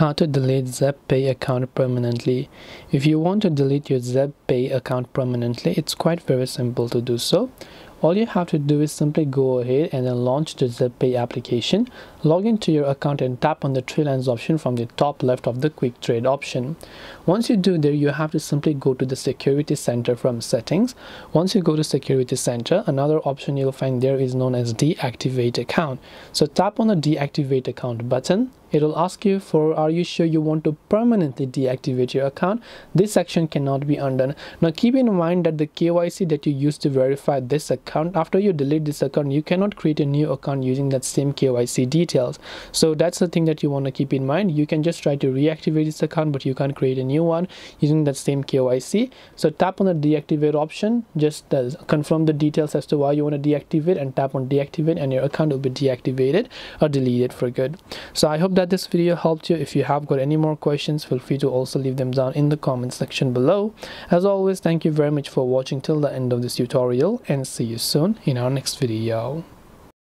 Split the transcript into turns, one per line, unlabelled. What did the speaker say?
How to delete ZebPay account permanently. If you want to delete your ZebPay account permanently, it's quite very simple to do so all you have to do is simply go ahead and then launch the ZebPay application. Log into your account and tap on the lines option from the top left of the quick trade option. Once you do there you have to simply go to the security center from settings. Once you go to security center another option you'll find there is known as deactivate account. So tap on the deactivate account button. It will ask you for are you sure you want to permanently deactivate your account? This section cannot be undone. Now keep in mind that the kyc that you use to verify this account after you delete this account you cannot create a new account using that same kyc details. So that's the thing that you want to keep in mind. You can just try to reactivate this account but you can't create a new one using that same kyc so tap on the deactivate option just confirm the details as to why you want to deactivate and tap on deactivate and your account will be deactivated or deleted for good. So i hope that this video helped you. If you have got any more questions feel free to also leave them down in the comment section below. As always thank you very much for watching till the end of this tutorial and see you soon in our next video